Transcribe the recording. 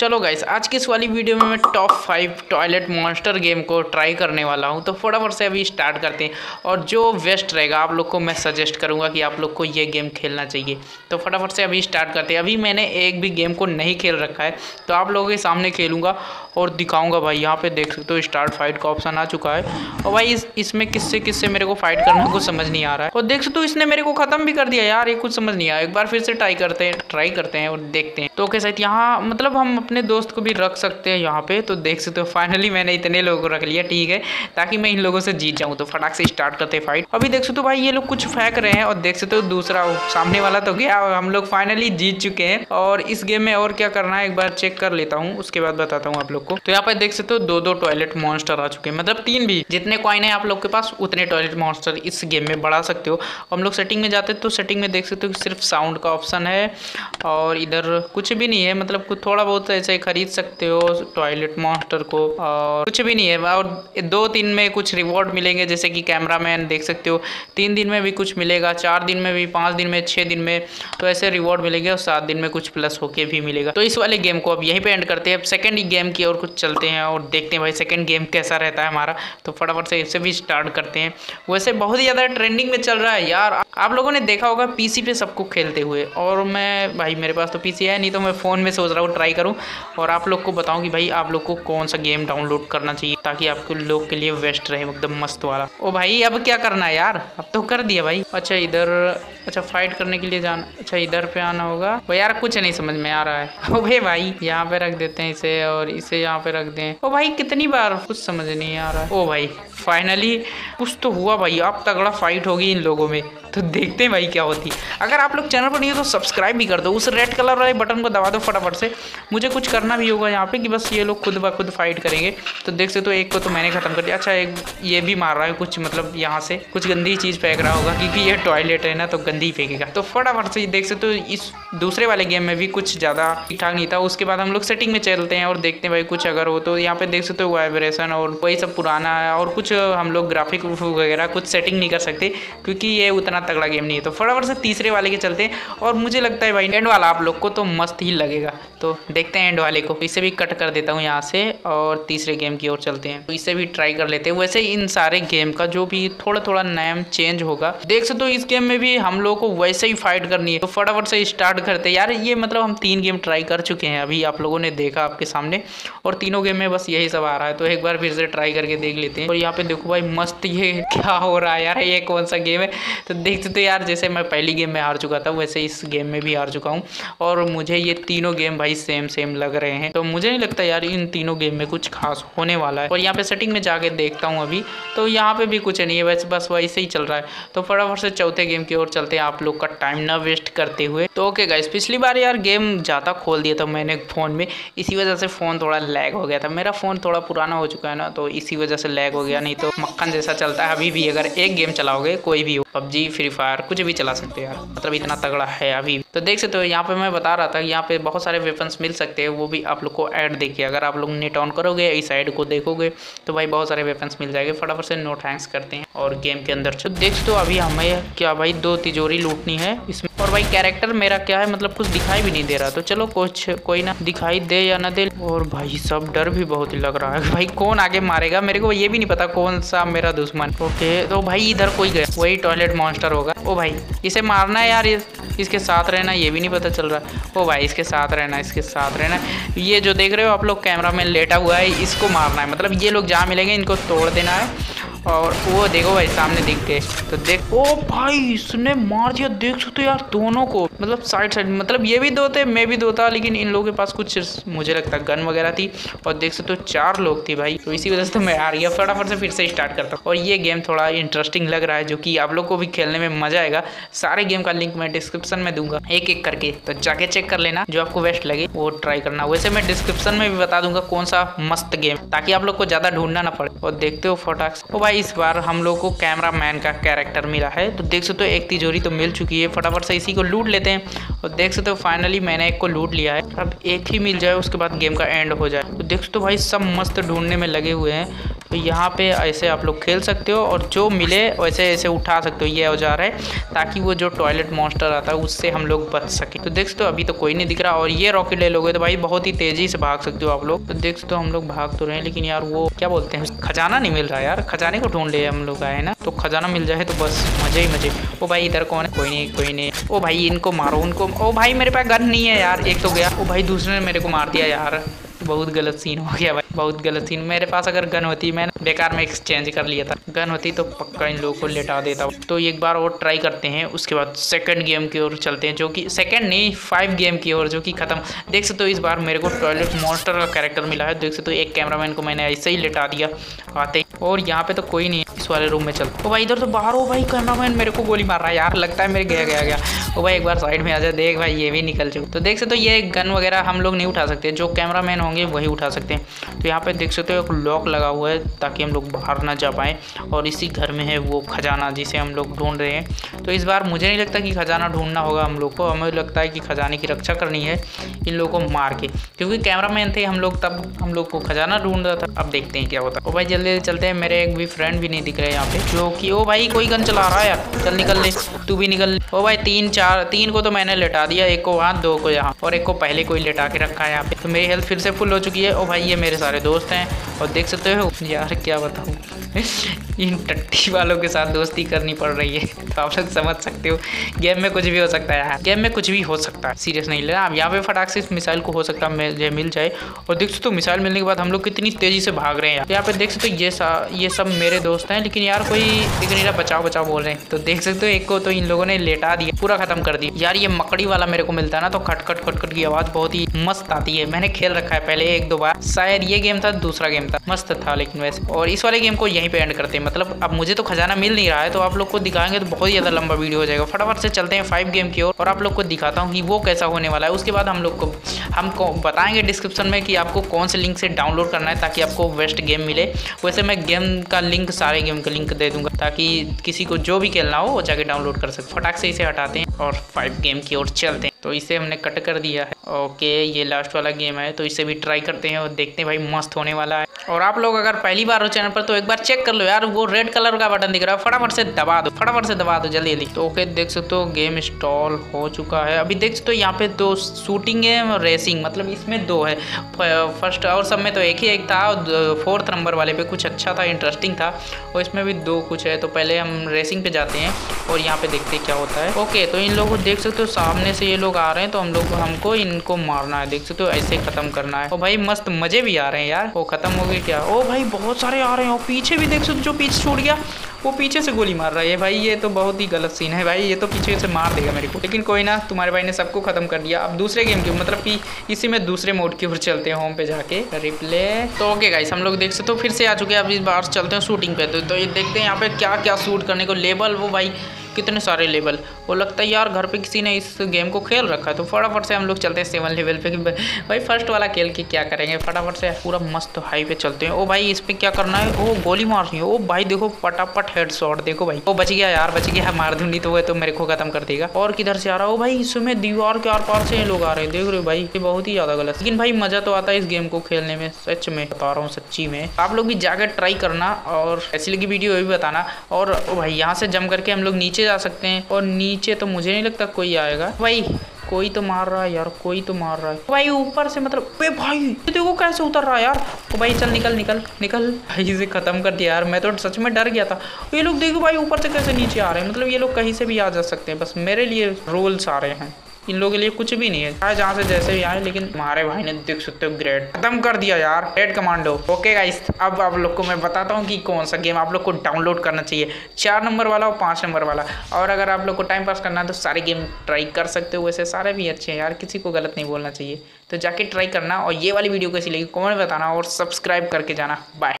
चलो गाइस आज की इस वाली वीडियो में मैं top five toilet monster game को ट्राई करने वाला हूँ तो फटाफट से अभी स्टार्ट करते हैं। और जो बेस्ट रहेगा, आप लोग को मैं सजेस्ट करूँगा कि आप लोग को ये गेम खेलना चाहिए। तो फटाफट से अभी स्टार्ट करते हैं। अभी मैंने एक भी गेम को नहीं खेल रखा है तो आप लोगों के सामने खेलूँगा। और दिखाऊँगा भाई, यहाँ पे देख सकते हो स्टार्ट फाइट का ऑप्शन आ चुका है। और भाई इस, इसमें किससे किससे मेरे को फाइट करना कुछ समझ नहीं आ रहा है। और देख सकते हो इसने मेरे को ख़त्म भी कर दिया यार, ये कुछ समझ नहीं आया। एक बार फिर से ट्राई करते हैं ट्राई करते हैं और देखते हैं। तो ओके साथ यहाँ मतलब हम अपने दोस्त को भी रख सकते हैं यहाँ पे। तो देख सकते हो फाइनली मैंने इतने लोगों को रख लिया, ठीक है। ताकि मैं इन लोगों से जीत जाऊँ। तो फटाक से स्टार्ट करते हैं फाइट अभी देख सकते हो भाई, ये लोग कुछ फेंक रहे हैं। और देख सकते हो दूसरा, सामने वाला तो गया। हम लोग फाइनली जीत चुके हैं। और इस गेम में और क्या करना है, एक बार चेक कर लेता हूँ। उसके बाद बताता हूँ आप लोग को। तो यहाँ पर देख सकते हो दो दो टॉयलेट मॉन्स्टर आ चुके हैं। मतलब तीन भी। जितने कॉइन है आप लोग के पास, उतने टॉयलेट मॉन्स्टर इस गेम में बढ़ा सकते हो। हम लोग सेटिंग में जाते हैं तो सेटिंग में देख सकते हो सिर्फ़ साउंड का ऑप्शन है और इधर कुछ भी नहीं है। मतलब कुछ थोड़ा बहुत ऐसे खरीद सकते हो टॉयलेट मॉन्स्टर को और कुछ भी नहीं है। और दो दिन में कुछ रिवॉर्ड मिलेंगे। जैसे कि कैमरा मैन देख सकते हो, तीन दिन में भी कुछ मिलेगा, चार दिन में भी, पाँच दिन में छः दिन में तो ऐसे रिवॉर्ड मिलेंगे और सात दिन में कुछ प्लस होके भी मिलेगा। तो इस वाले गेम को अब यहीं पे एंड करते हैं। अब सेकंड गेम की और कुछ चलते हैं और देखते हैं भाई सेकंड गेम कैसा रहता है हमारा। तो फटाफट से इससे भी स्टार्ट करते हैं। वैसे बहुत ही ज़्यादा ट्रेंडिंग में चल रहा है यार। आप लोगों ने देखा होगा पीसी पे सबको खेलते हुए। और मैं, भाई मेरे पास तो पीसी है नहीं तो मैं फ़ोन में सोच रहा हूँ ट्राई करूँ। और आप लोग को बताऊँ कि भाई आप लोग को कौन सा गेम डाउनलोड करना चाहिए, ताकि आपके लोग के लिए वेस्ट रहे, एकदम मस्त वाला। ओ भाई, अब क्या करना है यार? अब तो कर दिया भाई। अच्छा इधर अच्छा फाइट करने के लिए जाना अच्छा इधर पे आना होगा। वो यार, कुछ नहीं समझ में आ रहा है। ओ भाई भाई, यहाँ पे रख देते हैं इसे और इसे यहाँ पे रख दें। ओ भाई, कितनी बार? कुछ समझ नहीं आ रहा। ओ भाई फाइनली कुछ तो हुआ भाई। अब तगड़ा फाइट होगी इन लोगों में। तो देखते हैं भाई क्या होती है। अगर आप लोग चैनल पर नहीं हो तो सब्सक्राइब भी कर दो। उस रेड कलर वाले बटन को दबा दो फटाफट से। मुझे कुछ करना भी होगा यहाँ पे कि बस ये लोग खुद ब खुद फाइट करेंगे। तो देख सकते हो तो एक को तो मैंने ख़त्म कर दिया। अच्छा एक ये भी मार रहा है कुछ मतलब यहाँ से। कुछ गंदी चीज़ फेंक रहा होगा क्योंकि ये टॉयलेट है ना तो गंदी फेंकेगा। तो फटाफट से देख सकते हो इस दूसरे वाले गेम में भी कुछ ज़्यादा ठीक ठाक नहीं था। उसके बाद हम लोग सेटिंग में चलते हैं और देखते हैं भाई कुछ अगर हो तो। यहाँ पे देख सकते हो वाइब्रेशन और वही सब पुराना है और कुछ हम लोग ग्राफिक वगैरह कुछ सेटिंग नहीं कर सकते क्योंकि ये उतना तगड़ा गेम नहीं है। तो फटाफट से तीसरे वाले के चलते हैं। और मुझे लगता है भाई एंड वाला आप लोग को तो मस्त ही लगेगा। तो देखते हैं एंड वाले को। इसे भी कट कर देता हूँ यहाँ से और तीसरे गेम की ओर चलते हैं। तो इसे भी ट्राई कर लेते हैं। वैसे इन सारे गेम का जो भी थोड़ा थोड़ा नेम चेंज होगा, देख सकते हो इस गेम में भी हम लोग को वैसे ही फाइट करनी है। तो फटाफट से स्टार्ट करते हैं। यार, ये मतलब हम तीन गेम ट्राई कर चुके हैं। अभी आप लोगों ने देखा आपके सामने। और तीनों गेम में बस यही सब आ रहा है। तो एक बार फिर से ट्राई करके देख लेते हैं। और यहाँ पे देखो भाई, मस्त ये क्या हो रहा है यार? ये कौन सा गेम है? तो देख सकते यार, जैसे मैं पहली गेम में हार चुका था, वैसे इस गेम में भी हार चुका हूँ। और मुझे ये तीनों गेम भाई सेम सेम लग रहे हैं। तो मुझे नहीं लगता यार, इन तीनों गेम में कुछ खास होने वाला है। और यहाँ पे सेटिंग में जाके देखता हूँ अभी तो यहाँ पे भी कुछ नहीं है वैसे बस वैसे ही चल रहा है। तो फटाफट से चौथे गेम की ओर चलते हैं, आप लोग का टाइम ना वेस्ट करते हुए। तो ओके गाइस पिछली बार यार गेम ज़्यादा खोल दिया था मैंने फ़ोन में, इसी वजह से फ़ोन थोड़ा लैग हो गया था। मेरा फ़ोन थोड़ा पुराना हो चुका है ना तो इसी वजह से लैग हो गया, नहीं तो मक्खन जैसा चलता है। अभी भी अगर एक गेम चलाओगे, कोई भी हो, पबजी फ्री फायर कुछ भी चला सकते हो यार। मतलब इतना तगड़ा है अभी। तो देख सकते हो, यहाँ पे मैं बता रहा था यहाँ पे बहुत सारे वेपन्स मिल सकते हैं, वो भी आप लोग को ऐड देखिए। अगर आप लोग नेट ऑन करोगे, इस साइड को देखोगे तो भाई बहुत सारे वेपन्स मिल जाएँगे। फटाफट से नोट थैंक्स करते हैं और गेम के अंदर। तो देख हो, अभी हमें क्या भाई, दो तिजोरी लूटनी है। इसमें और भाई कैरेक्टर मेरा क्या है? मतलब कुछ दिखाई भी नहीं दे रहा। तो चलो कुछ, कोई ना, दिखाई दे या ना दे। और भाई सब डर भी बहुत ही लग रहा है। भाई कौन आगे मारेगा? मेरे को ये भी नहीं पता कौन सा मेरा दुश्मन। ओके तो भाई इधर कोई गया। वही टॉयलेट मॉन्स्टर होगा। ओ भाई, इसे मारना है यार इसके साथ रहना, ये भी नहीं पता चल रहा। ओ भाई, इसके साथ रहना, इसके साथ रहना। ये जो देख रहे हो आप लोग कैमरा लेटा हुआ है, इसको मारना है। मतलब ये लोग जहाँ मिलेंगे, इनको तोड़ देना है। और वो देखो भाई, सामने दिख गए तो देख, ओ भाई, इसने मार दिया। देख सकते यार, दोनों को। मतलब साइड साइड मतलब ये भी दो थे, मैं भी दो था, लेकिन इन लोगों के पास कुछ मुझे लगता गन वगैरह थी। और देख सकते हो, चार लोग थे भाई। तो इसी वजह से तो मैं आ गया। फटाफट से फिर से स्टार्ट करता हूँ। और ये गेम थोड़ा इंटरेस्टिंग लग रहा है, जो कि आप लोग को भी खेलने में मज़ा आएगा। सारे गेम का लिंक मैं डिस्क्रिप्शन में दूँगा। एक एक करके। तो जाके चेक कर लेना, जो आपको बेस्ट लगे, वो ट्राई करना। वैसे मैं डिस्क्रिप्शन में भी बता दूँगा कौन सा मस्त गेम ताकि आप लोग को ज़्यादा ढूंढना ना पड़े। और देखते हो फोटाक्स ओ भाई, इस बार हम लोग को कैमरा मैन का कैरेक्टर मिला है। तो देख सकते हो, एक तिजोरी तो मिल चुकी है। फटाफट से इसी को लूट लेते हैं और देख सकते हो फाइनली मैंने एक को लूट लिया है। अब एक ही मिल जाए, उसके बाद गेम का एंड हो जाए। तो देख सकते हो भाई, सब मस्त ढूँढने में लगे हुए हैं। तो यहाँ पे ऐसे आप लोग खेल सकते हो और जो मिले वैसे ऐसे उठा सकते हो, ये औज़ार है, ताकि वो जो टॉयलेट मॉन्स्टर आता है, उससे हम लोग बच सके। तो देख हो, अभी तो कोई नहीं दिख रहा और ये रॉकेट ले लोगे तो भाई बहुत ही तेज़ी से भाग सकते हो आप लोग। तो देख हो, हम लोग भाग तो रहे हैं, लेकिन यार वो क्या बोलते हैं, खजाना नहीं मिल रहा यार। खजाने को ढूंढ ले हम लोग आए ना तो खजाना मिल जाए तो बस, मज़े ही मज़े। ओ भाई इधर कौन है? कोई नहीं कोई नहीं। ओ भाई इनको मारो, उनको, ओ भाई मेरे पास गन नहीं है यार, एक तो गया। ओ भाई दूसरे ने मेरे को मार दिया यार। बहुत गलत सीन हो गया भाई, बहुत गलत सीन मेरे पास अगर गन होती, मैंने बेकार में एक्सचेंज कर लिया था। गन होती तो पक्का इन लोगों को लेटा देता तो एक बार और ट्राई करते हैं, उसके बाद सेकंड गेम की ओर चलते हैं, जो कि सेकंड नहीं फाइव गेम की ओर, जो कि खत्म। देख सकते हो इस बार मेरे को टॉयलेट मॉन्स्टर का कैरेक्टर मिला है। देख सकते हो, एक कैमरामैन को मैंने ऐसे ही लेटा दिया। आते और यहाँ पे तो कोई नहीं है। इस वाले रूम में चल। ओ भाई, इधर तो बाहर हो भाई कैमरामैन मेरे को गोली मार रहा है यार, लगता है मेरे गया गया गया। ओ भाई, एक बार साइड में आ जाए देख भाई, ये भी निकल चुके। तो देख सकते हो, ये गन वगैरह हम लोग नहीं उठा सकते। जो कैमरामैन होंगे, वही उठा सकते हैं। तो यहाँ पे देख सकते हो, एक लॉक लगा हुआ है, ताकि हम लोग बाहर ना जा पाएँ। और इसी घर में है वो खजाना, जिसे हम लोग ढूंढ रहे हैं। तो इस बार मुझे नहीं लगता कि खजाना ढूंढना होगा हम लोग को। हमें लगता है कि खजाने की रक्षा करनी है, इन लोगों को मार के। क्योंकि कैमरामैन थे हम लोग, तब हम लोग को खजाना ढूंढ रहा था। अब देखते हैं क्या होता है। ओ भाई, जल्दी चलते मेरे एक भी फ्रेंड भी नहीं दिख रहे यहाँ पे, जो कि, ओ भाई, कोई गन चला रहा है यार चल निकल ले। तू भी निकल। ओ भाई, तीन, चार, तीन को तो मैंने लेटा दिया, एक को वहाँ, दो को यहाँ, और एक को पहले कोई लेटा के रखा है यहाँ पे। तो मेरी हेल्थ फिर से फुल हो चुकी है। ओ भाई, ये मेरे सारे दोस्त हैं, और देख सकते हो, यार क्या बताऊँ? इन टट्टी वालों के साथ दोस्ती करनी पड़ रही है। तो आप लोग समझ सकते हो गेम में कुछ भी हो सकता है गेम में कुछ भी हो सकता है सीरियस नहीं लेना। अब यहाँ पे फटाक से इस मिसाइल को हो सकता है मिल जाए। और देख सकते हो मिसाइल मिलने के बाद हम लोग कितनी तेज़ी से भाग रहे हैं यहाँ पे देख सकते हो, ये ये सब मेरे दोस्त हैं, लेकिन यार कोई दिख नहीं रहा, बचाओ बचाओ बोल रहे हैं। तो देख सकते हो, एक को तो इन लोगों ने लेटा दिया, पूरा खत्म कर दिया। यार, ये मकड़ी वाला मेरे को मिलता है ना तो खटखट खटखट की आवाज़ बहुत ही मस्त आती है। मैंने खेल रखा है पहले एक दो बार। शायद ये गेम था, दूसरा गेम था। मस्त था लेकिन वैसे। और इस वाले गेम को यहीं पे एंड करते हैं। मतलब अब मुझे तो खजाना मिल नहीं रहा है तो आप लोग को दिखाएँगे तो बहुत ही ज़्यादा लंबा वीडियो हो जाएगा। फटाफट से चलते हैं फाइव गेम की ओर और आप लोग को दिखाता हूँ कि वो कैसा होने वाला है। उसके बाद हम लोग को हमको बताएँगे डिस्क्रिप्शन में कि आपको कौन से लिंक से डाउनलोड करना है ताकि आपको बेस्ट गेम मिले। वैसे मैं गेम का लिंक सारे गेम का लिंक दे दूँगा ताकि किसी को जो भी खेलना हो, वो जाके डाउनलोड कर सके, फटाक से इसे हटाते हैं और फाइव गेम की ओर चलते हैं। तो इसे हमने कट कर दिया है। ओके ये लास्ट वाला गेम है तो इसे भी ट्राई करते हैं और देखते हैं भाई मस्त होने वाला है। और आप लोग अगर पहली बार हो चैनल पर तो एक बार चेक कर लो यार, वो रेड कलर का बटन दिख रहा है। फटाफट से दबा दो, फटाफट से दबा दो, जल्दी जल्दी। तो ओके देख सकते हो गेम इंस्टॉल हो चुका है। अभी देख सकते हो, यहाँ पे दो शूटिंग है और रेसिंग मतलब इसमें दो है। फ़र्स्ट और सब में तो एक ही एक था, और फोर्थ नंबर वाले पे कुछ अच्छा था इंटरेस्टिंग था। और इसमें भी दो कुछ है तो पहले हम रेसिंग पे जाते हैं और यहाँ पे देखते क्या होता है। ओके तो इन लोगों को देख सकते हो, सामने से ये लोग आ रहे हैं तो हम लोग, हमको इनको मारना है। देख सकते हो, ऐसे ख़त्म करना है। और भाई, मस्त मज़े भी आ रहे हैं यार। वो ख़त्म हो गए क्या? ओ भाई बहुत सारे आ रहे हैं। और पीछे भी देख सकते जो पीछे छूट गया वो पीछे से गोली मार रहा है। भाई ये तो बहुत ही गलत सीन है भाई। ये तो पीछे से मार देगा मेरे को। लेकिन कोई ना तुम्हारे भाई ने सबको खत्म कर दिया। अब दूसरे गेम की मतलब कि इसी में दूसरे मोड की ओर चलते हैं होम पे जाके। रिप्ले तो ओके गाइस हम लोग देख सकते हो फिर से आ चुके हैं। अब इस बार चलते हैं शूटिंग पे। तो, तो ये देखते हैं यहाँ पे क्या क्या शूट करने को। लेबल वो भाई कितने सारे लेवल। वो लगता है, यार, घर पे किसी ने इस गेम को खेल रखा है। तो फटाफट से हम लोग चलते हैं सेवन लेवल पे भाई, फ़र्स्ट वाला खेल के क्या करेंगे? फटाफट से पूरा मस्त हाई पे चलते हैं। ओ भाई, इस पर क्या करना है? ओ, गोली मारनी है। ओ भाई, देखो, फटाफट हेड शॉट देखो भाई। वो बच गया यार, बच गया, मार दूँगी तो वो तो मेरे को खत्म कर देगा। और किधर से आ रहा हो? भाई, इसमें दीवार के आर पार से लोग आ रहे हैं। देख रहे हो भाई, ये बहुत ही ज़्यादा गलत। लेकिन भाई, मज़ा तो आता है इस गेम को खेलने में, सच में, बता रहा हूँ, सच्ची में। आप लोग भी जाकर ट्राई करना और ऐसी लगी वीडियो भी बताना। और भाई, यहाँ से जम करके हम लोग नीचे जा सकते हैं। और नीचे तो मुझे नहीं लगता कोई आएगा। भाई कोई तो मार रहा है यार कोई तो मार रहा है। भाई ऊपर से मतलब बे भाई देखो कैसे उतर रहा है यार? ओ भाई चल निकल निकल निकल। भाई इसे खत्म कर दिया यार। मैं तो सच में डर गया था। ये लोग देखो भाई ऊपर से कैसे नीचे आ रहे हैं। मतलब ये लोग कहीं से भी आ जा सकते हैं। बस मेरे लिए रोल्स आ रहे हैं। इन लोगों के लिए कुछ भी नहीं है। जहाँ से जैसे भी आए, लेकिन हमारे भाई ने देख सकते हो ग्रेड खत्म कर दिया यार रेड कमांडो ओके गाइस अब आप लोग को मैं बताता हूँ कि कौन सा गेम आप लोग को डाउनलोड करना चाहिए। चार नंबर वाला और पाँच नंबर वाला। और अगर आप लोग को टाइम पास करना है तो सारे गेम ट्राई कर सकते हो। वैसे सारे भी अच्छे हैं यार, किसी को गलत नहीं बोलना चाहिए। तो जाके ट्राई करना, और ये वाली वीडियो कैसी लगी कॉमेंट बताना, और सब्सक्राइब करके जाना। बाय